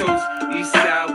toast, east side.